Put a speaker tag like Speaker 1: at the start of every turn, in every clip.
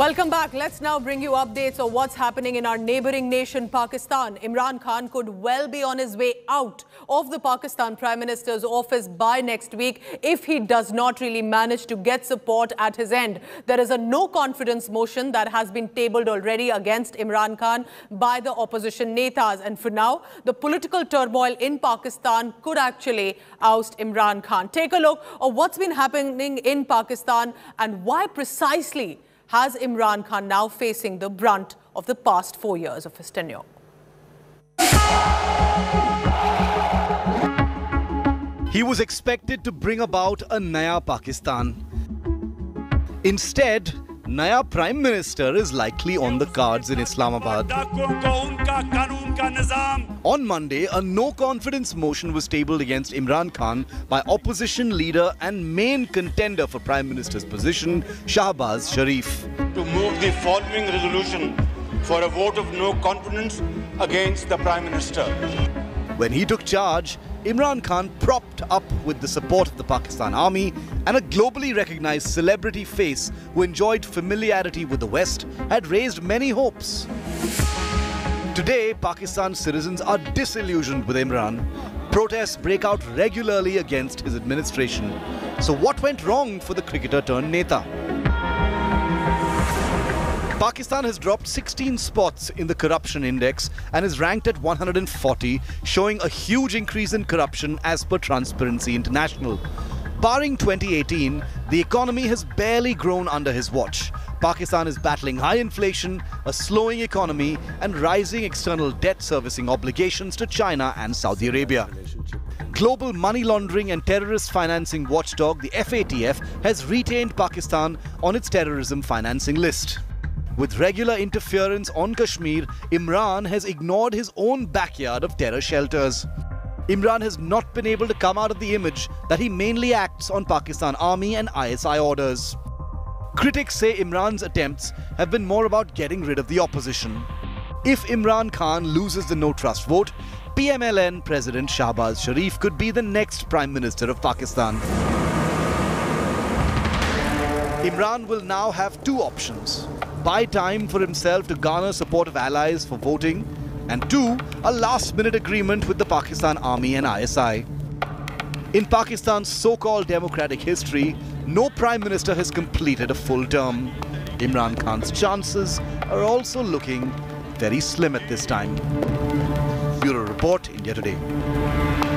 Speaker 1: Welcome back. Let's now bring you updates on what's happening in our neighboring nation, Pakistan. Imran Khan could well be on his way out of the Pakistan Prime Minister's office by next week if he does not really manage to get support at his end. There is a no confidence motion that has been tabled already against Imran Khan by the opposition netas. And for now, the political turmoil in Pakistan could actually oust Imran Khan. Take a look at what's been happening in Pakistan and why precisely has Imran Khan now facing the brunt of the past four years of his tenure.
Speaker 2: He was expected to bring about a Naya Pakistan. Instead, Naya Prime Minister is likely on the cards in Islamabad. On Monday, a no confidence motion was tabled against Imran Khan by opposition leader and main contender for Prime Minister's position, Shahbaz Sharif.
Speaker 3: To move the following resolution for a vote of no confidence against the Prime Minister.
Speaker 2: When he took charge, Imran Khan, propped up with the support of the Pakistan Army and a globally recognized celebrity face who enjoyed familiarity with the West, had raised many hopes. Today, Pakistan's citizens are disillusioned with Imran. Protests break out regularly against his administration. So, what went wrong for the cricketer turned Neta? Pakistan has dropped 16 spots in the corruption index and is ranked at 140, showing a huge increase in corruption as per Transparency International. Barring 2018, the economy has barely grown under his watch. Pakistan is battling high inflation, a slowing economy, and rising external debt servicing obligations to China and Saudi Arabia. Global money laundering and terrorist financing watchdog, the FATF, has retained Pakistan on its terrorism financing list. With regular interference on Kashmir, Imran has ignored his own backyard of terror shelters. Imran has not been able to come out of the image that he mainly acts on Pakistan Army and ISI orders. Critics say Imran's attempts have been more about getting rid of the opposition. If Imran Khan loses the no trust vote, PMLN President Shahbaz Sharif could be the next Prime Minister of Pakistan. Imran will now have two options buy time for himself to garner support of allies for voting, and two, a last minute agreement with the Pakistan Army and ISI. In Pakistan's so called democratic history, no Prime Minister has completed a full term. Imran Khan's chances are also looking very slim at this time. Bureau Report, India Today.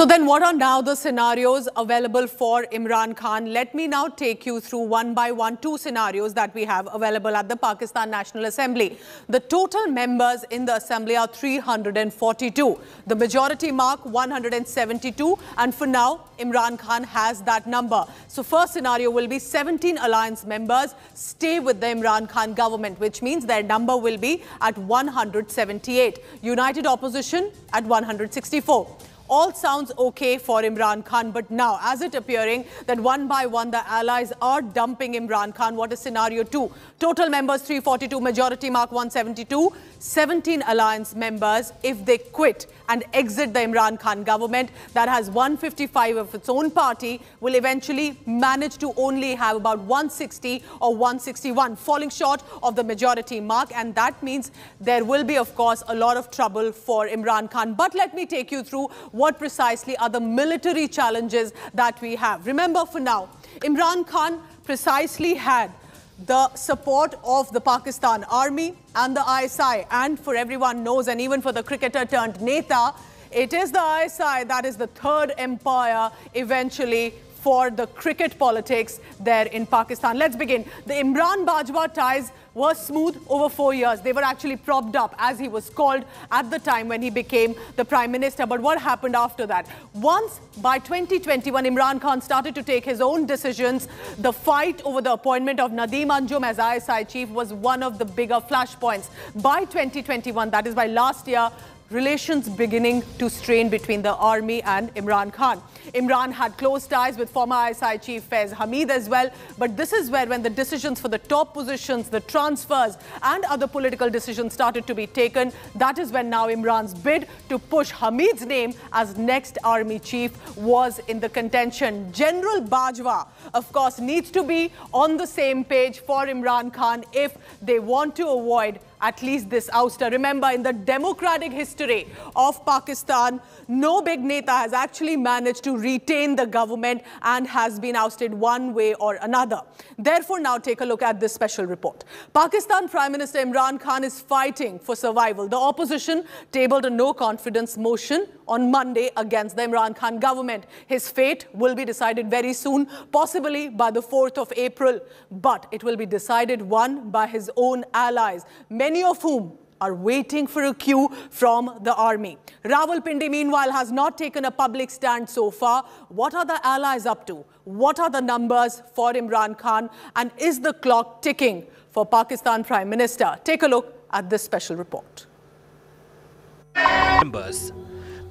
Speaker 1: So then what are now the scenarios available for Imran Khan? Let me now take you through one by one two scenarios that we have available at the Pakistan National Assembly. The total members in the assembly are 342. The majority mark 172 and for now Imran Khan has that number. So first scenario will be 17 alliance members stay with the Imran Khan government which means their number will be at 178. United opposition at 164 all sounds okay for Imran Khan. But now, as it appearing that one by one the allies are dumping Imran Khan, what is scenario two? Total members 342, majority mark 172, 17 alliance members, if they quit and exit the Imran Khan government that has 155 of its own party, will eventually manage to only have about 160 or 161, falling short of the majority mark. And that means there will be, of course, a lot of trouble for Imran Khan. But let me take you through what precisely are the military challenges that we have. Remember for now, Imran Khan precisely had the support of the Pakistan Army and the ISI. And for everyone knows, and even for the cricketer turned Neta, it is the ISI that is the third umpire eventually for the cricket politics there in Pakistan. Let's begin. The Imran Bajwa ties were smooth over four years. They were actually propped up, as he was called at the time when he became the Prime Minister. But what happened after that? Once, by 2021, Imran Khan started to take his own decisions. The fight over the appointment of Nadeem Anjum as ISI chief was one of the bigger flashpoints. By 2021, that is by last year, relations beginning to strain between the army and Imran Khan. Imran had close ties with former ISI chief Faiz Hamid as well, but this is where when the decisions for the top positions, the transfers and other political decisions started to be taken, that is when now Imran's bid to push Hamid's name as next army chief was in the contention. General Bajwa, of course, needs to be on the same page for Imran Khan if they want to avoid at least this ouster. Remember, in the democratic history of Pakistan, no big neta has actually managed to retain the government and has been ousted one way or another. Therefore, now take a look at this special report. Pakistan Prime Minister Imran Khan is fighting for survival. The opposition tabled a no confidence motion on Monday against the Imran Khan government. His fate will be decided very soon, possibly by the 4th of April, but it will be decided one by his own allies, many of whom are waiting for a cue from the army. Rawalpindi, meanwhile, has not taken a public stand so far. What are the allies up to? What are the numbers for Imran Khan? And is the clock ticking for Pakistan Prime Minister? Take a look at this special report.
Speaker 4: Members.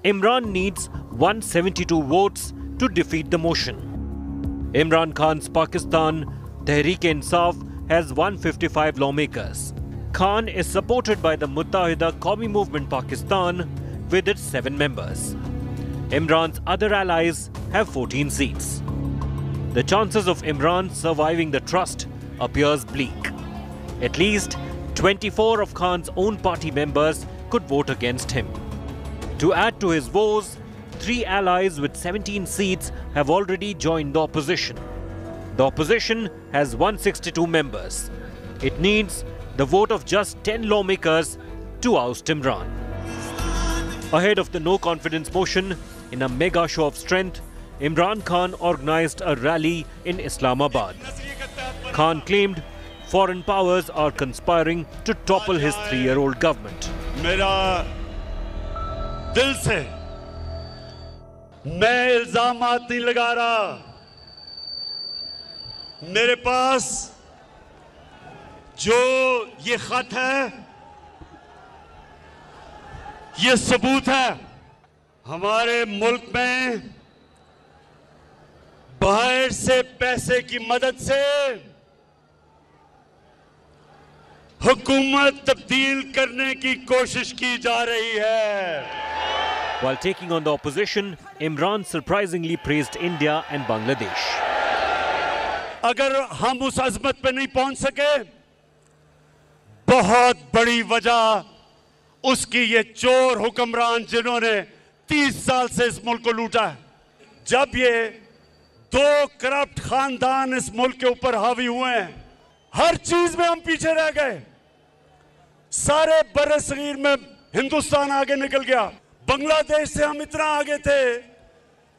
Speaker 4: Imran needs 172 votes to defeat the motion. Imran Khan's Pakistan Tehreek-e-Insaf has 155 lawmakers. Khan is supported by the Muttahida Qawmi Movement Pakistan with its seven members. Imran's other allies have 14 seats. The chances of Imran surviving the trust appears bleak. At least 24 of Khan's own party members could vote against him. To add to his woes, three allies with 17 seats have already joined the opposition. The opposition has 162 members. It needs the vote of just 10 lawmakers to oust Imran. Ahead of the no confidence motion, in a mega show of strength, Imran Khan organized a rally in Islamabad. Khan claimed foreign powers are conspiring to topple his three year old government.
Speaker 5: दिल से मैं इल्जाम नहीं लगा रहा मेरे पास जो ये खत है ये सबूत है हमारे मुल्क में बाहर से पैसे की मदद से हुकूमत तब्दील करने की कोशिश की जा रही है।
Speaker 4: While taking on the opposition Imran surprisingly praised India and Bangladesh
Speaker 5: अगर हम उस अजमत पर नहीं पहुँच सके बहुत बड़ी वजह उसकी ये चोर हुक्मरान जिन्होंने 30 साल से इस मुल्क को लूटा है। जब ये दो करप्ट खानदान इस मुल्क के ऊपर हावी हुए हैं, हर चीज़ में हम पीछे रह गए। सारे बर सगीर में हिंदुस्तान आगे निकल गया। बांग्लादेश से हम इतना आगे थे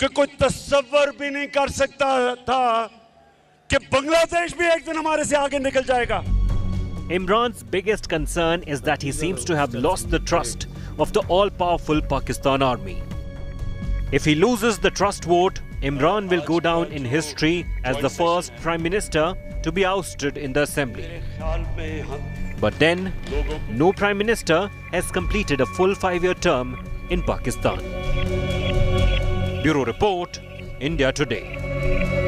Speaker 5: कि कोई तस्वर भी नहीं कर सकता था कि बांग्लादेश भी एक दिन हमारे से आगे निकल जाएगा।
Speaker 4: Imran's biggest concern is that he seems to have lost the trust of the all powerful Pakistan army. If he loses the trust vote, Imran will go down in history as the first prime minister to be ousted in the assembly. But then, no prime minister has completed a full five year term in Pakistan. Bureau Report, India Today.